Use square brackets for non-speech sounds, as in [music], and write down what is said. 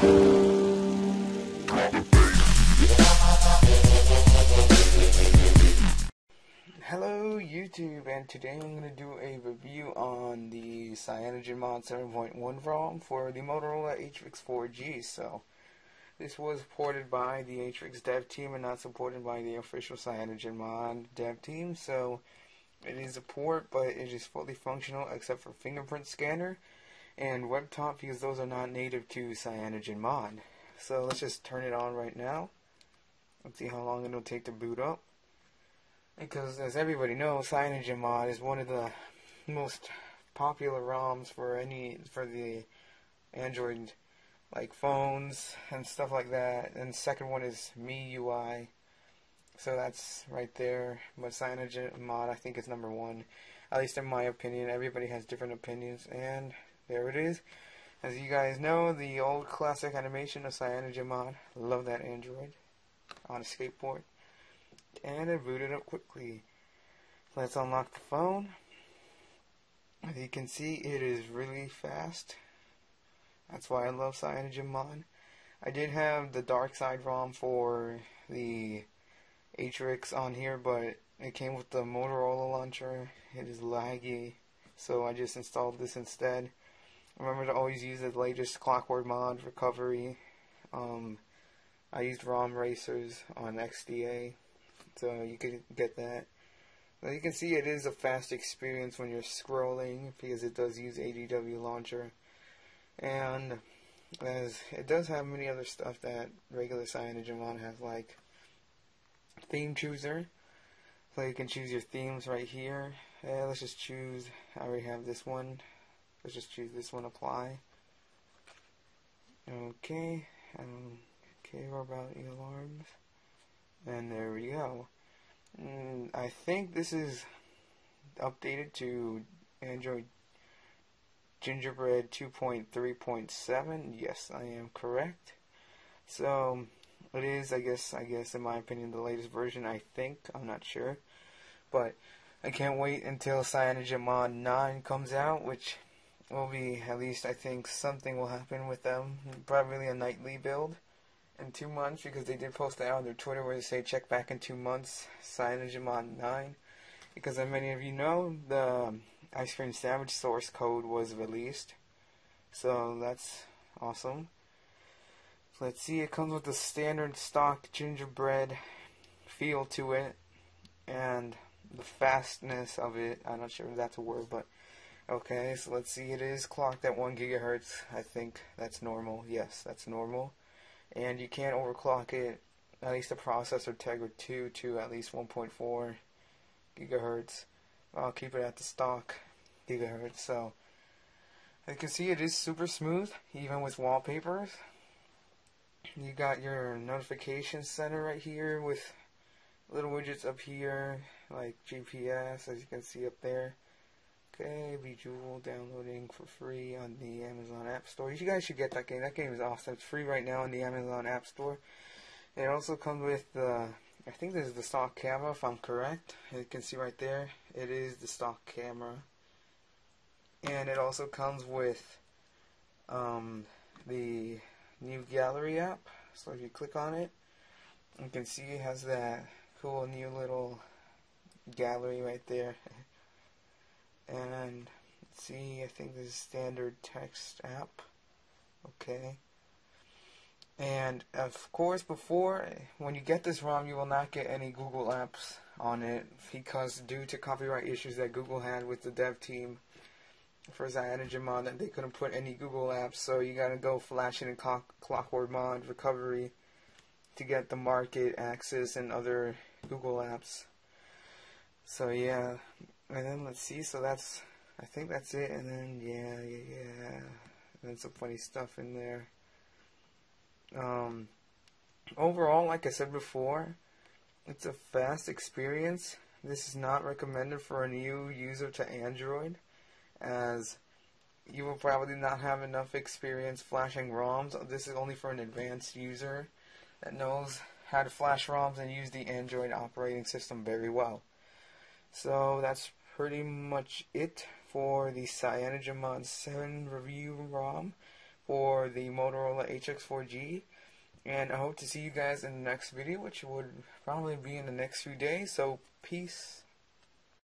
Hello YouTube and today I'm going to do a review on the CyanogenMod 7.1 ROM for the Motorola Atrix 4G. So this was ported by the Atrix dev team and not supported by the official CyanogenMod dev team. So it is a port but it is fully functional except for fingerprint scanner and WebTop because those are not native to CyanogenMod. So let's just turn it on right now. Let's see how long it'll take to boot up. Because as everybody knows, CyanogenMod is one of the most popular ROMs for any for the Android like phones and stuff like that. And second one is MIUI. So that's right there. But CyanogenMod I think is number one. At least in my opinion. Everybody has different opinions and there it is. As you guys know, the old classic animation of CyanogenMod. Love that Android on a skateboard and it booted up quickly. Let's unlock the phone. As you can see, it is really fast. That's why I love CyanogenMod. I did have the Dark Side ROM for the Atrix on here, but it came with the Motorola launcher. It is laggy, so I just installed this instead. Remember to always use the latest Clockwork Mod recovery. Um, I used romracer's on XDA so you can get that. Now you can see it is a fast experience when you're scrolling because it does use ADW launcher, and as it does have many other stuff that regular CyanogenMod has, like theme chooser. So you can choose your themes right here. Yeah, let's just choose. I already have this one. Let's just choose this one. Apply. Okay. Okay. About alarms? And there we go. And I think this is updated to Android Gingerbread 2.3.7. Yes, I am correct. So it is, I guess, I guess in my opinion, the latest version. I think I'm not sure, but I can't wait until CyanogenMod 9 comes out, which will be at least I think something will happen with them. Probably a nightly build in two months because they did post that on their Twitter where they say check back in two months, CyanogenMod 9. Because as many of you know, the um, Ice Cream Sandwich source code was released. So that's awesome. Let's see, it comes with the standard stock gingerbread feel to it and the fastness of it. I'm not sure if that's a word, but okay, so let's see, it is clocked at 1 gigahertz. I think that's normal. Yes, that's normal and you can't overclock it at least the processor Tegra 2 to at least 1.4 gigahertz. I'll keep it at the stock gigahertz. So you can see it is super smooth even with wallpapers. You got your notification center right here with little widgets up here like GPS as you can see up there. Okay, Bejeweled downloading for free on the Amazon App Store. You guys should get that game. That game is awesome. It's free right now on the Amazon App Store. It also comes with the, I think this is the stock camera if I'm correct. You can see right there, it is the stock camera. And it also comes with um, the new gallery app. So if you click on it, you can see it has that cool new little gallery right there. [laughs] and let's see I think this is standard text app. Okay. And of course before when you get this ROM you will not get any Google apps on it because due to copyright issues that Google had with the dev team for CyanogenMod that they couldn't put any Google apps. So you gotta go flashing in clock Clockwork Mod recovery to get the market access and other Google apps so yeah and then let's see, so that's, I think that's it, and then, yeah, yeah, yeah, and then some funny stuff in there. Um, overall, like I said before, it's a fast experience. This is not recommended for a new user to Android, as you will probably not have enough experience flashing ROMs. This is only for an advanced user that knows how to flash ROMs and use the Android operating system very well. So that's pretty much it for the CyanogenMod 7 review ROM for the Motorola Atrix 4G. And I hope to see you guys in the next video, which would probably be in the next few days. So, peace.